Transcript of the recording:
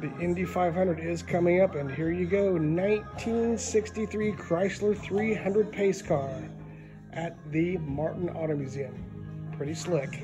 The Indy 500 is coming up, and here you go 1963 Chrysler 300 pace car at the Martin Auto Museum. Pretty slick.